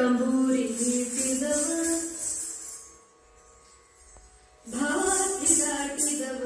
ತಂಬೂರಿ ಮೀಟಿದವ ಭಾತಿ ದಾಟಿದವ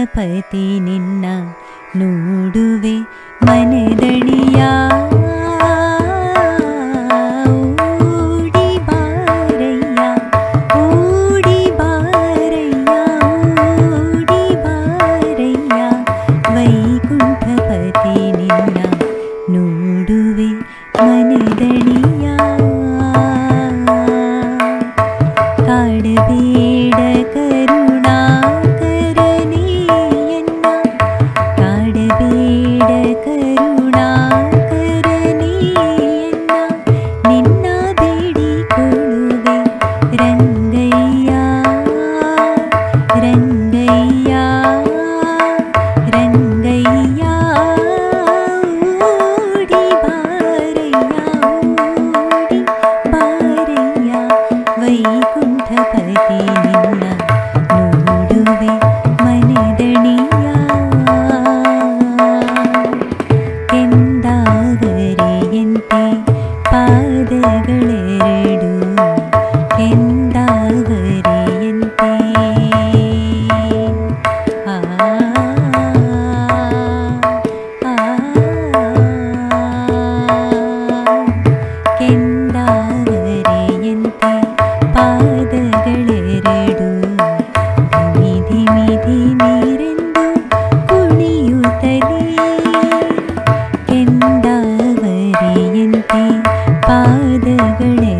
ವೈಕುಂಠಪತಿ ನಿನ್ನ ನೋಡುವೆ 소득을 내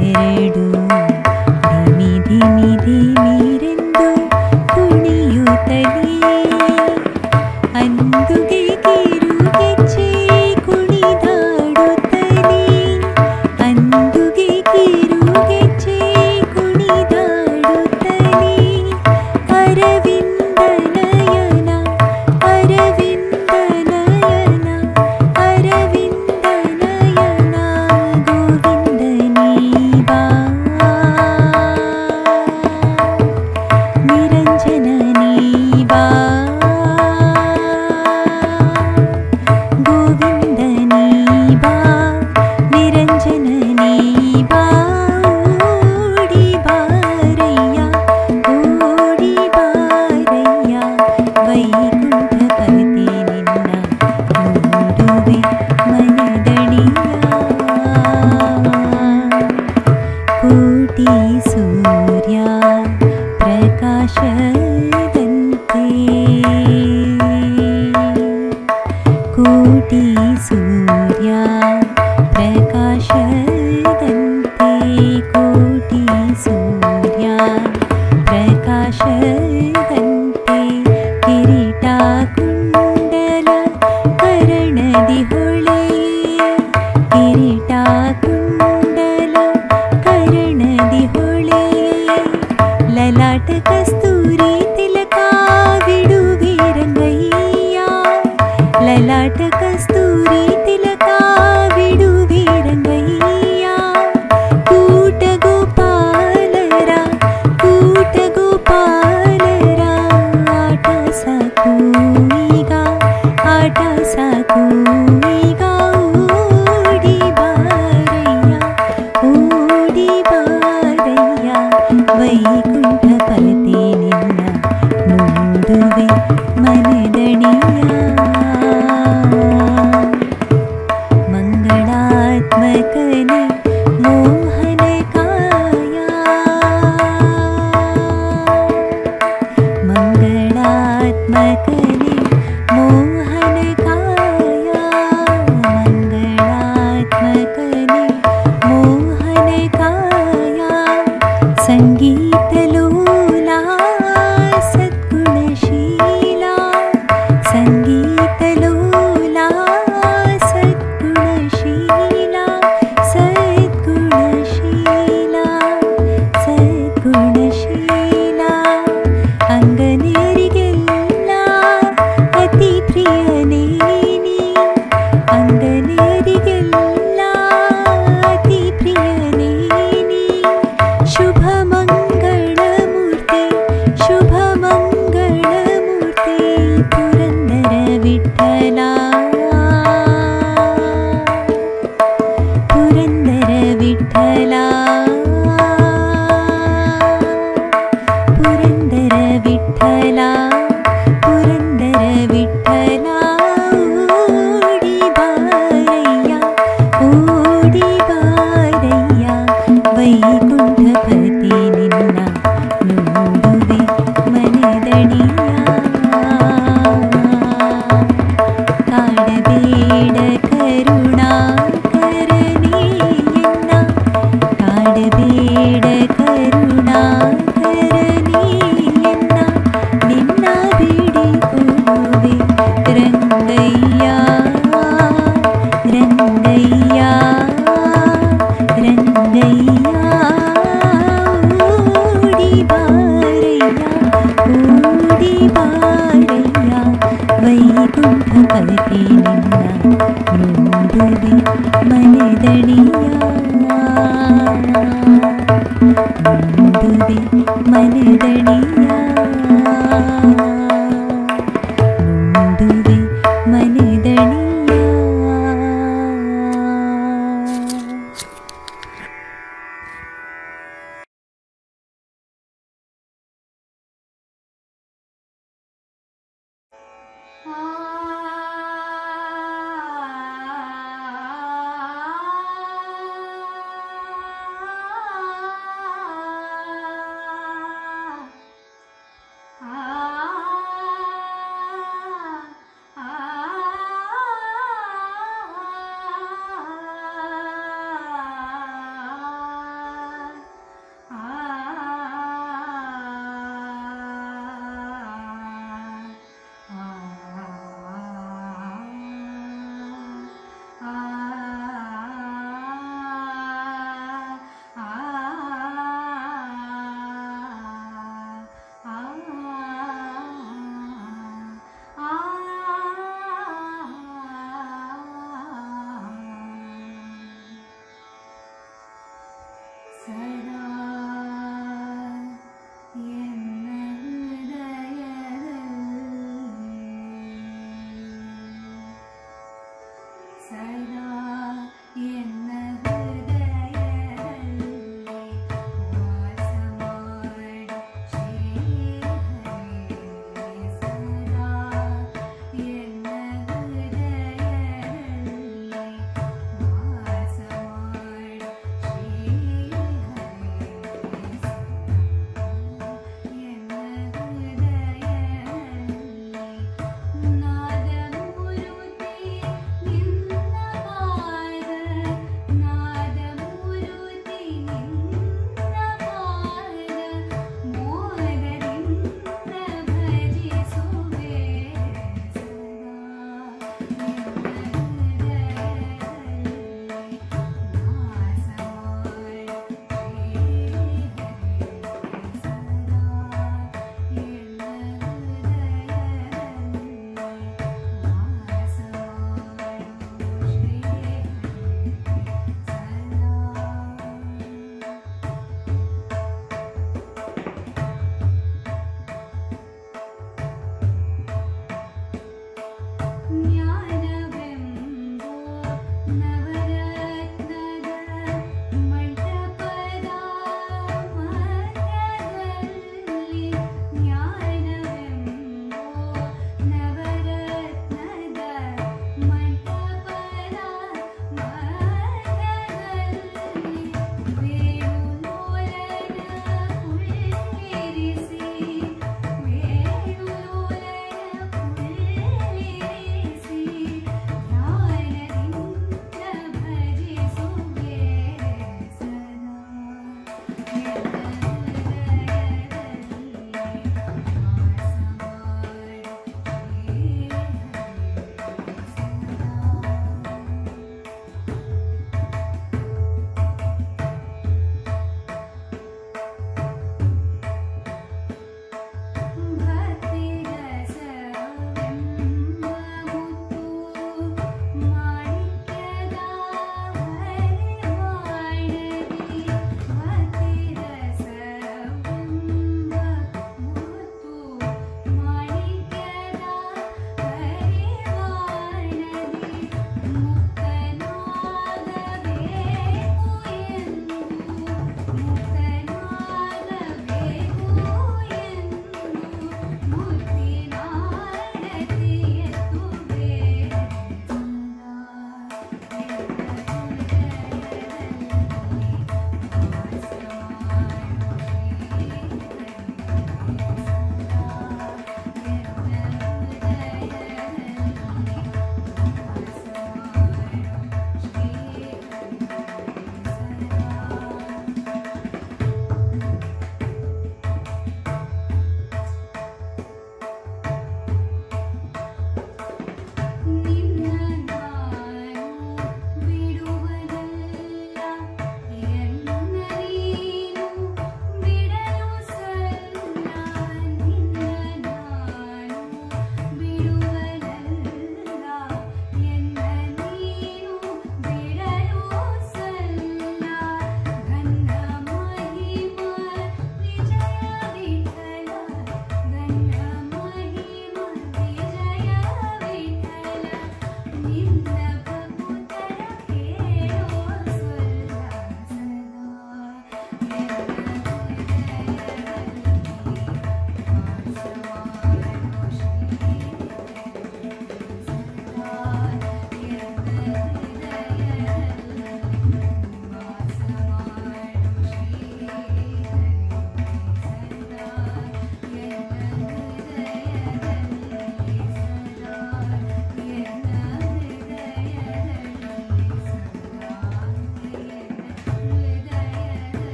Thank you.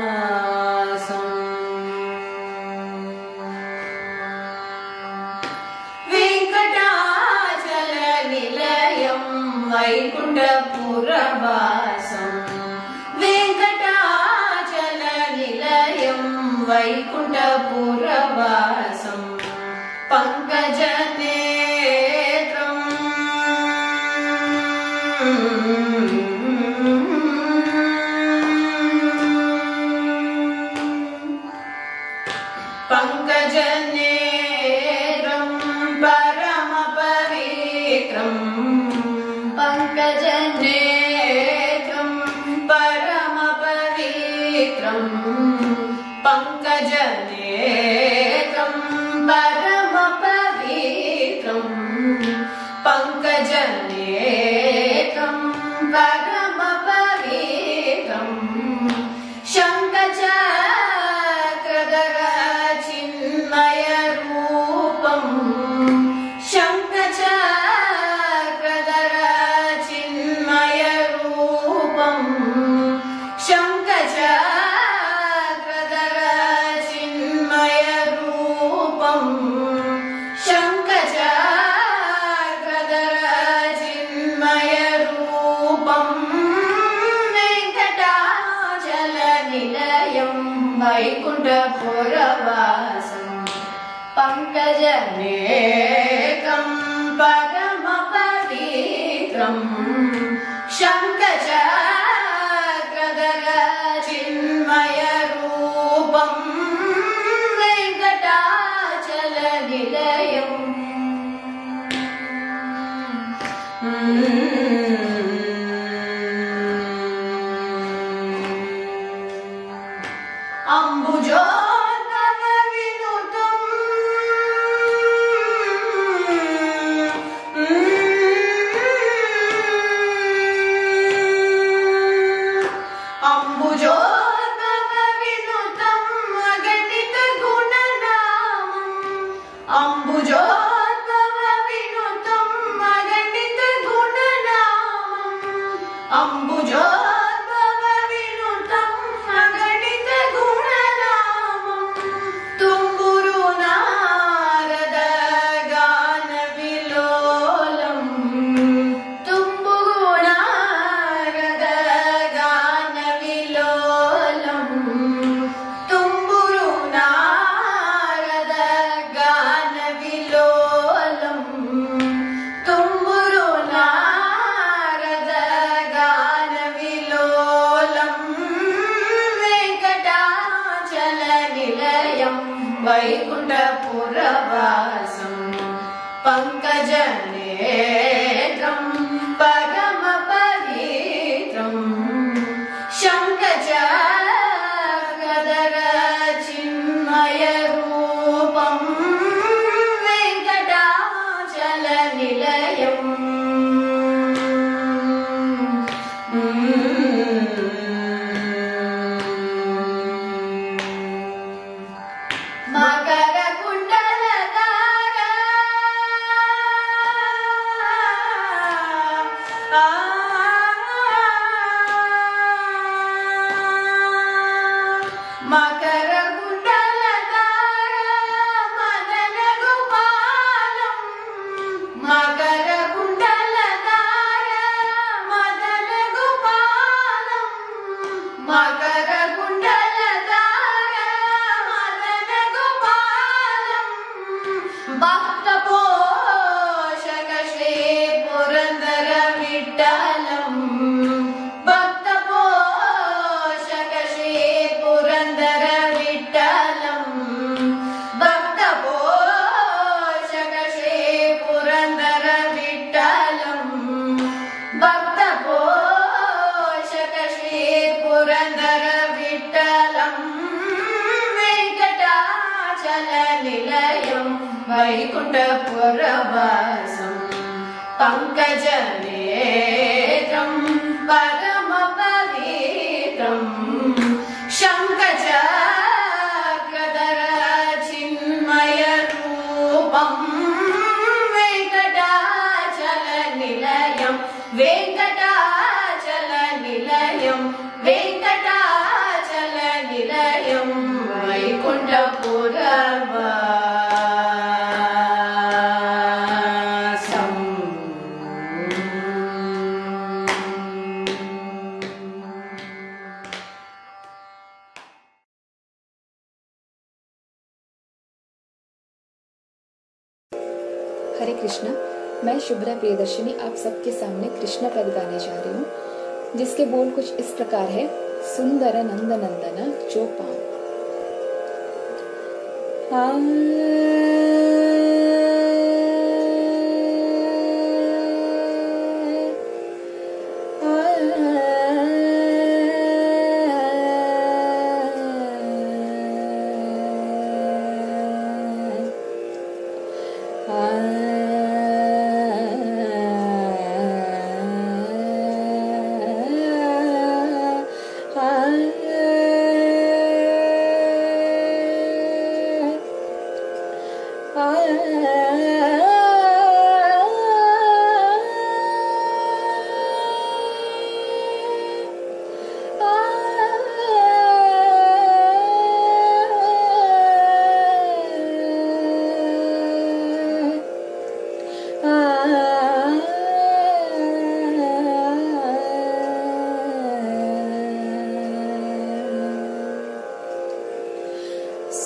வைகுண்டபுரவாசம் Venkatachala நிலையம் வைகுண்டபுரவாசம் வெங்கடாச்சல நிலையம் வைகுண்டபுரவாசம் Amen. Ah. വൈകുണ്ഠപുരവാസം പങ്കജനേത്രം പര प्रियदर्शनी, आप सबके सामने कृष्ण पद गाने जा रही हूँ, जिसके बोल कुछ इस प्रकार है। सुंदर नंद नंदना चोपा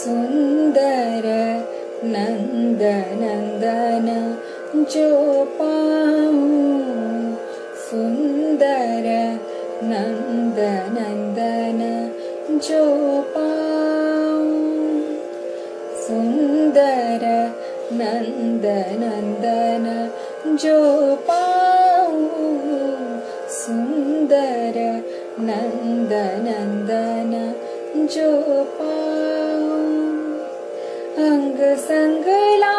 सुन्दर नन्दनन्दन जोपा सुन्दर नन्दनन्दन जोपा सुन्दर नन्दनन्दन जोपा सुन्दर नन्दनन्दन जोपा संग संग ला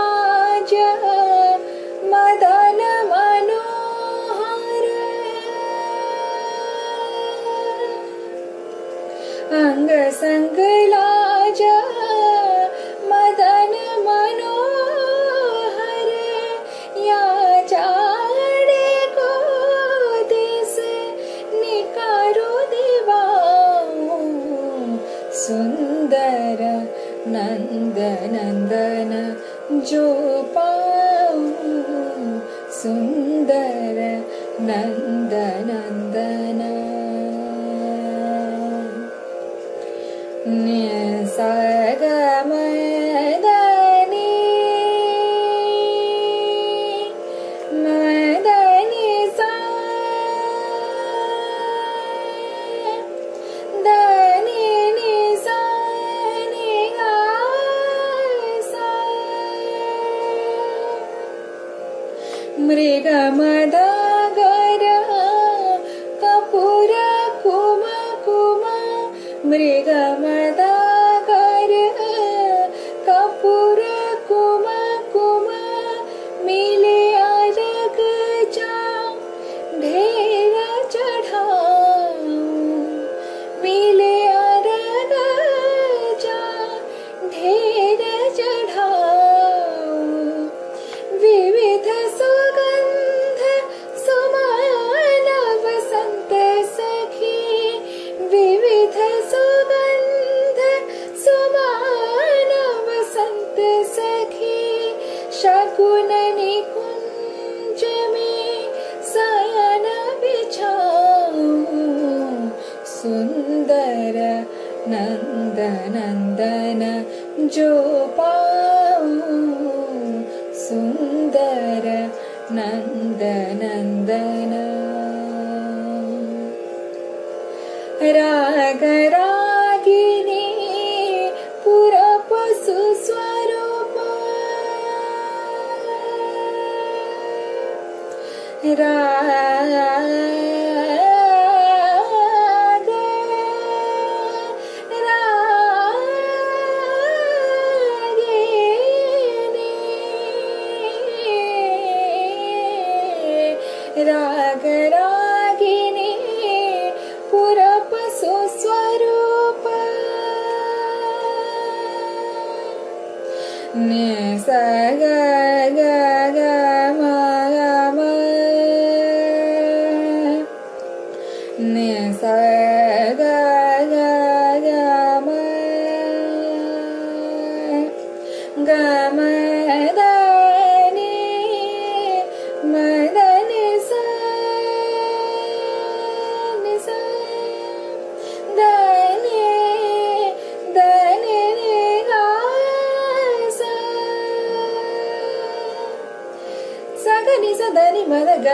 Mira.